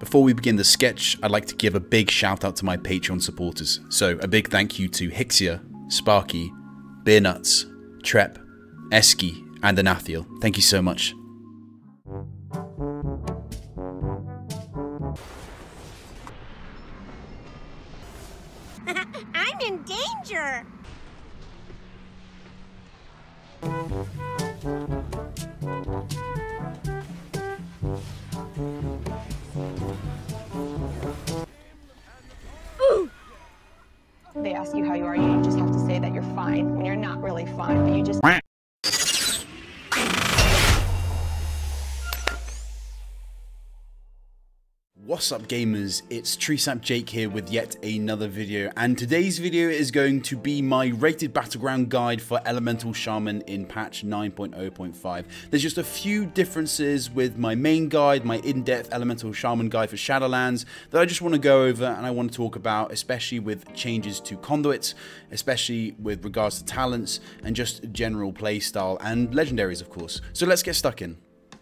Before we begin the sketch, I'd like to give a big shout out to my Patreon supporters. So, a big thank you to Hixia, Sparky, Beer Nuts, Trep, Eski, and Anathiel. Thank you so much. I'm in danger. They ask you how you are, you just have to say that you're fine when you're not really fine, but you just What's up gamers, it's TreeSap Jake here with yet another video and today's video is going to be my rated battleground guide for Elemental Shaman in patch 9.0.5. There's just a few differences with my main guide, my in-depth Elemental Shaman guide for Shadowlands that I just want to go over and I want to talk about especially with changes to conduits, especially with regards to talents and just general playstyle and legendaries of course. So let's get stuck in.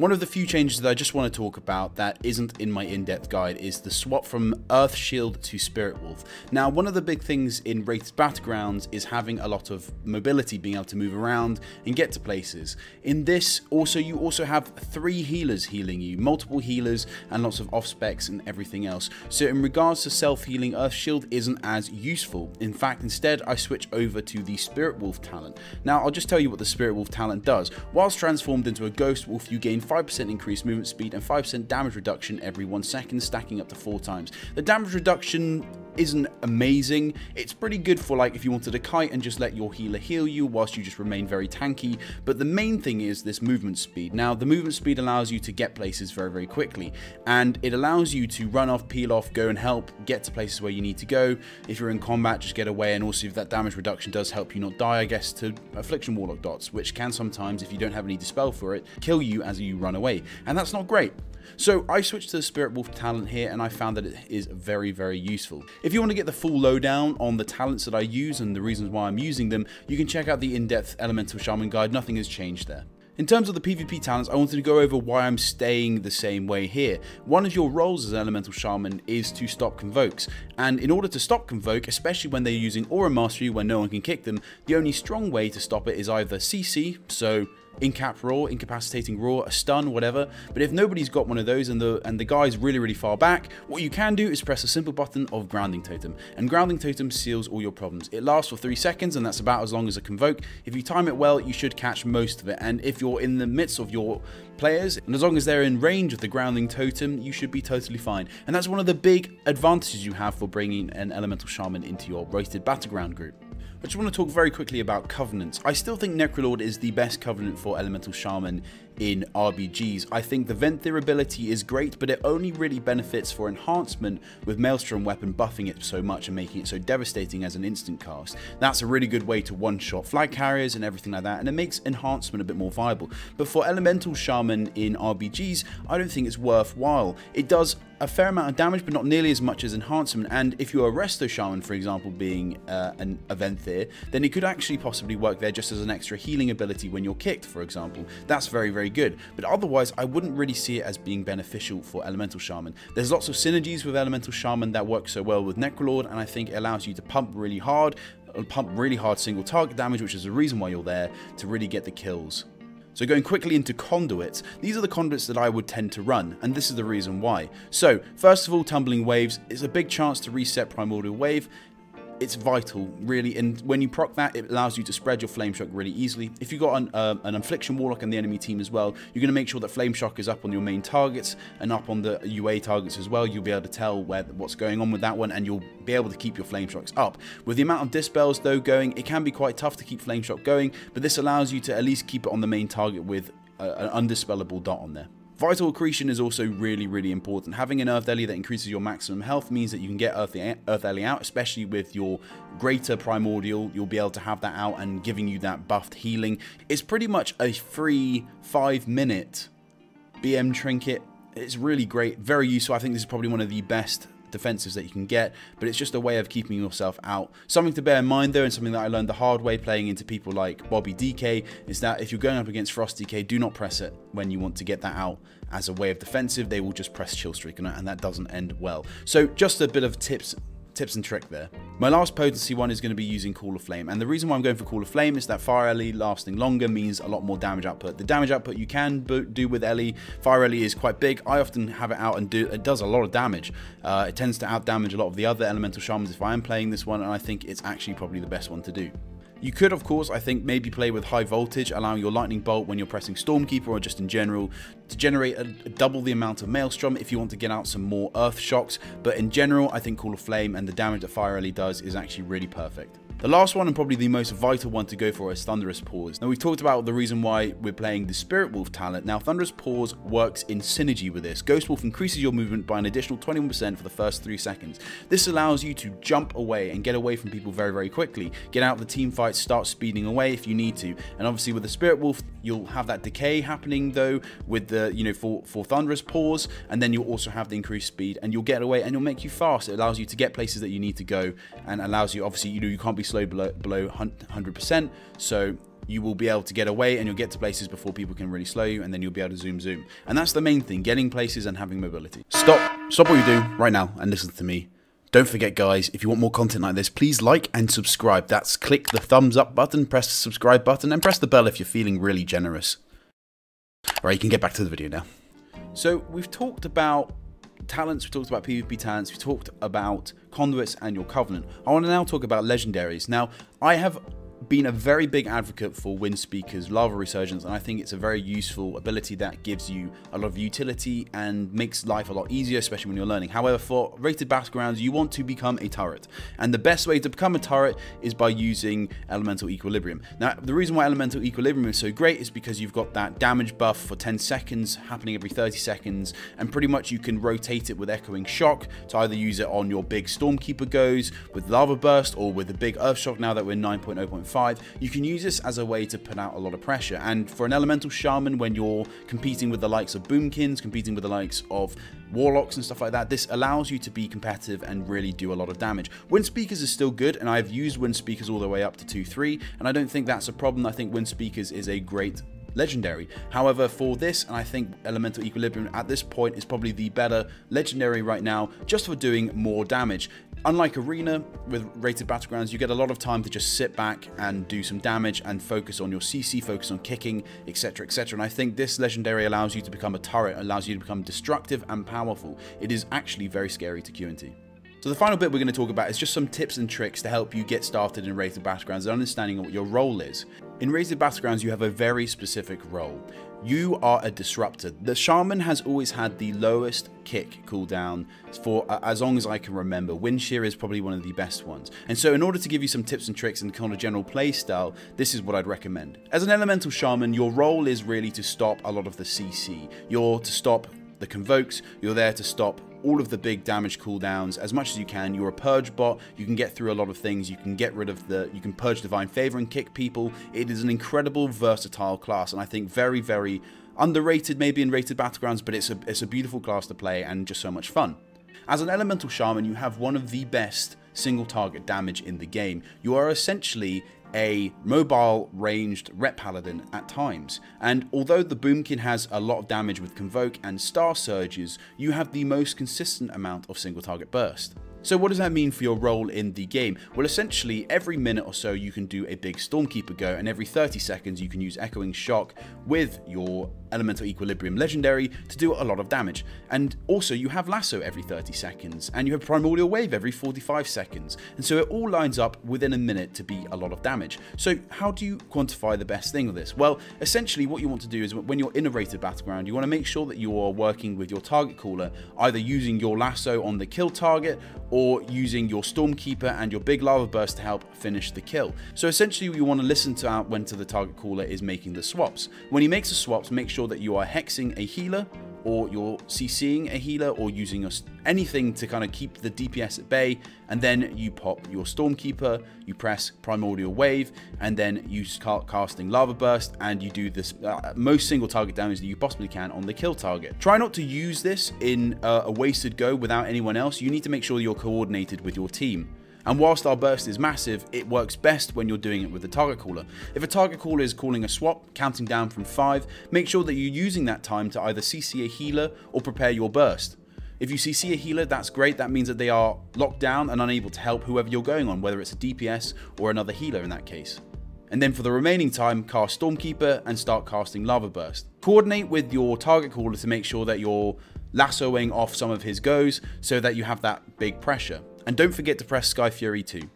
One of the few changes that I just want to talk about that isn't in my in-depth guide is the swap from Earth Shield to Spirit Wolf. Now, one of the big things in Rated Battlegrounds is having a lot of mobility, being able to move around and get to places. In this, also, you also have three healers healing you, multiple healers and lots of off-specs and everything else. So in regards to self-healing, Earth Shield isn't as useful. In fact, instead, I switch over to the Spirit Wolf talent. Now, I'll just tell you what the Spirit Wolf talent does. Whilst transformed into a Ghost Wolf, you gain 5% increased movement speed and 5% damage reduction every 1 second, stacking up to 4 times. The damage reduction isn't amazing. It's pretty good for like if you wanted a kite and just let your healer heal you whilst you just remain very tanky. But the main thing is this movement speed. Now the movement speed allows you to get places very very quickly and it allows you to run off, peel off, go and help, get to places where you need to go. If you're in combat just get away and also if that damage reduction does help you not die I guess to affliction warlock dots which can sometimes if you don't have any dispel for it kill you as you run away and that's not great. So I switched to the Spirit Wolf talent here and I found that it is very, very useful. If you want to get the full lowdown on the talents that I use and the reasons why I'm using them, you can check out the in-depth Elemental Shaman guide, nothing has changed there. In terms of the PvP talents, I wanted to go over why I'm staying the same way here. One of your roles as Elemental Shaman is to stop Convokes, and in order to stop Convoke, especially when they're using Aura Mastery when no one can kick them, the only strong way to stop it is either CC, so incap roar, incapacitating roar, a stun, whatever. But if nobody's got one of those and the and the guy's really really far back, what you can do is press a simple button of grounding totem, and grounding totem seals all your problems. It lasts for three seconds, and that's about as long as a convoke. If you time it well, you should catch most of it. And if you're in the midst of your players, and as long as they're in range of the grounding totem, you should be totally fine. And that's one of the big advantages you have for bringing an elemental shaman into your rated battleground group. I just want to talk very quickly about Covenants. I still think Necrolord is the best Covenant for Elemental Shaman in RBGs. I think the Venthyr ability is great, but it only really benefits for enhancement with Maelstrom Weapon buffing it so much and making it so devastating as an instant cast. That's a really good way to one-shot flag carriers and everything like that, and it makes enhancement a bit more viable. But for Elemental Shaman in RBGs, I don't think it's worthwhile. It does a fair amount of damage, but not nearly as much as enhancement. And if you're a Resto Shaman, for example, being uh, an event there, then it could actually possibly work there just as an extra healing ability when you're kicked, for example. That's very, very good. But otherwise, I wouldn't really see it as being beneficial for Elemental Shaman. There's lots of synergies with Elemental Shaman that work so well with Necrolord, and I think it allows you to pump really hard, uh, pump really hard single target damage, which is the reason why you're there, to really get the kills. So going quickly into conduits, these are the conduits that I would tend to run, and this is the reason why. So, first of all, Tumbling Waves is a big chance to reset Primordial Wave it's vital, really. And when you proc that, it allows you to spread your Flame Shock really easily. If you've got an, uh, an Affliction Warlock in the enemy team as well, you're going to make sure that Flame Shock is up on your main targets and up on the UA targets as well. You'll be able to tell where what's going on with that one, and you'll be able to keep your Flame Shocks up. With the amount of Dispels, though, going, it can be quite tough to keep Flame Shock going, but this allows you to at least keep it on the main target with an undispellable dot on there. Vital accretion is also really, really important. Having an Earth Ellie that increases your maximum health means that you can get Earth, Earth Ellie out, especially with your greater Primordial. You'll be able to have that out and giving you that buffed healing. It's pretty much a free five minute BM trinket. It's really great, very useful. I think this is probably one of the best defensives that you can get, but it's just a way of keeping yourself out. Something to bear in mind though, and something that I learned the hard way playing into people like Bobby DK, is that if you're going up against Frost DK, do not press it when you want to get that out as a way of defensive. They will just press Chill Streak, and that doesn't end well. So just a bit of tips tips and trick there. My last potency one is going to be using Call of Flame, and the reason why I'm going for Call of Flame is that Fire Ellie lasting longer means a lot more damage output. The damage output you can do with Ellie, Fire Ellie is quite big. I often have it out and do it does a lot of damage. Uh, it tends to out damage a lot of the other Elemental Shamans if I am playing this one, and I think it's actually probably the best one to do. You could, of course, I think, maybe play with high voltage, allowing your lightning bolt when you're pressing Stormkeeper or just in general to generate a, double the amount of Maelstrom if you want to get out some more Earth shocks. But in general, I think Call of Flame and the damage that Fire Ellie does is actually really perfect. The last one and probably the most vital one to go for is Thunderous Paws. Now we've talked about the reason why we're playing the Spirit Wolf talent. Now Thunderous Paws works in synergy with this. Ghost Wolf increases your movement by an additional 21% for the first 3 seconds. This allows you to jump away and get away from people very very quickly. Get out of the team fight, start speeding away if you need to. And obviously with the Spirit Wolf you'll have that decay happening though with the you know for, for Thunderous Paws and then you'll also have the increased speed and you'll get away and it'll make you fast. It allows you to get places that you need to go and allows you obviously you know you can't be slow below, below 100%. So you will be able to get away and you'll get to places before people can really slow you and then you'll be able to zoom zoom. And that's the main thing, getting places and having mobility. Stop, stop what you do right now and listen to me. Don't forget guys, if you want more content like this, please like and subscribe. That's click the thumbs up button, press the subscribe button and press the bell if you're feeling really generous. Alright, you can get back to the video now. So we've talked about talents, we talked about PvP talents, we talked about conduits and your covenant. I want to now talk about legendaries. Now, I have been a very big advocate for Windspeaker's, Lava Resurgence, and I think it's a very useful ability that gives you a lot of utility and makes life a lot easier, especially when you're learning. However, for rated battlegrounds, you want to become a turret, and the best way to become a turret is by using Elemental Equilibrium. Now, the reason why Elemental Equilibrium is so great is because you've got that damage buff for 10 seconds happening every 30 seconds, and pretty much you can rotate it with Echoing Shock to either use it on your big Stormkeeper goes, with Lava Burst, or with the big Earth Shock now that we're 9.0.5 5, you can use this as a way to put out a lot of pressure. And for an elemental shaman, when you're competing with the likes of boomkins, competing with the likes of warlocks and stuff like that, this allows you to be competitive and really do a lot of damage. Wind speakers is still good, and I've used Windspeaker's all the way up to 2-3, and I don't think that's a problem. I think Windspeaker's is a great legendary. However, for this, and I think Elemental Equilibrium at this point is probably the better legendary right now, just for doing more damage. Unlike Arena, with rated Battlegrounds, you get a lot of time to just sit back and do some damage and focus on your CC, focus on kicking, etc, etc. And I think this legendary allows you to become a turret, allows you to become destructive and powerful. It is actually very scary to QNT. So the final bit we're going to talk about is just some tips and tricks to help you get started in Rated Battlegrounds and understanding what your role is. In Rated Battlegrounds, you have a very specific role. You are a disruptor. The Shaman has always had the lowest kick cooldown for uh, as long as I can remember. Wind Shear is probably one of the best ones. And so in order to give you some tips and tricks and kind of general play style, this is what I'd recommend. As an Elemental Shaman, your role is really to stop a lot of the CC. You're to stop the Convokes, you're there to stop all of the big damage cooldowns as much as you can. You're a purge bot. You can get through a lot of things. You can get rid of the. You can purge divine favor and kick people. It is an incredible versatile class, and I think very very underrated maybe in rated battlegrounds, but it's a it's a beautiful class to play and just so much fun. As an elemental shaman, you have one of the best single target damage in the game. You are essentially a mobile ranged Ret Paladin at times. And although the Boomkin has a lot of damage with Convoke and Starsurges, you have the most consistent amount of single target burst. So what does that mean for your role in the game? Well essentially every minute or so you can do a big Stormkeeper go and every 30 seconds you can use Echoing Shock with your Elemental Equilibrium Legendary to do a lot of damage. And also you have Lasso every 30 seconds and you have Primordial Wave every 45 seconds. And so it all lines up within a minute to be a lot of damage. So how do you quantify the best thing of this? Well essentially what you want to do is when you're in a rated battleground you want to make sure that you are working with your target caller either using your lasso on the kill target or using your Stormkeeper and your big Lava Burst to help finish the kill. So essentially you want to listen to out when to the target caller is making the swaps. When he makes the swaps, make sure that you are hexing a healer or you're CCing a healer or using your, anything to kind of keep the DPS at bay, and then you pop your Stormkeeper, you press Primordial Wave, and then you start casting Lava Burst, and you do this uh, most single target damage that you possibly can on the kill target. Try not to use this in uh, a wasted go without anyone else. You need to make sure you're coordinated with your team. And whilst our burst is massive, it works best when you're doing it with the target caller. If a target caller is calling a swap, counting down from 5, make sure that you're using that time to either CC a healer or prepare your burst. If you CC a healer, that's great. That means that they are locked down and unable to help whoever you're going on, whether it's a DPS or another healer in that case. And then for the remaining time, cast Stormkeeper and start casting Lava Burst. Coordinate with your target caller to make sure that you're lassoing off some of his goes so that you have that big pressure. And don't forget to press Skyfury too.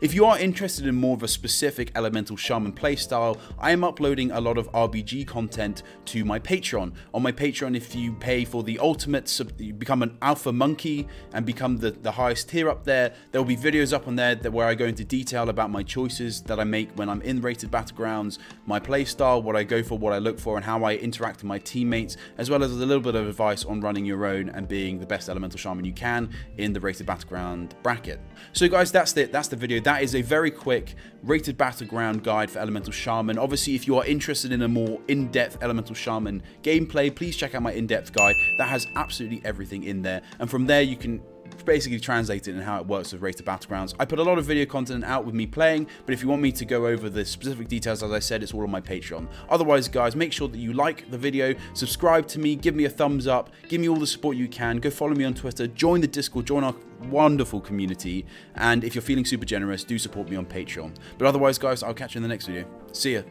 If you are interested in more of a specific Elemental Shaman playstyle, I am uploading a lot of RBG content to my Patreon. On my Patreon, if you pay for the ultimate, you become an Alpha Monkey and become the, the highest tier up there, there will be videos up on there that where I go into detail about my choices that I make when I'm in Rated Battlegrounds, my playstyle, what I go for, what I look for, and how I interact with my teammates, as well as a little bit of advice on running your own and being the best Elemental Shaman you can in the Rated Battleground bracket. So guys, that's it. That's the video that is a very quick rated battleground guide for Elemental Shaman. Obviously, if you are interested in a more in-depth Elemental Shaman gameplay, please check out my in-depth guide. That has absolutely everything in there. And from there, you can basically translate it and how it works with Rated Battlegrounds. I put a lot of video content out with me playing, but if you want me to go over the specific details, as I said, it's all on my Patreon. Otherwise, guys, make sure that you like the video, subscribe to me, give me a thumbs up, give me all the support you can, go follow me on Twitter, join the Discord, join our wonderful community, and if you're feeling super generous, do support me on Patreon. But otherwise, guys, I'll catch you in the next video. See ya.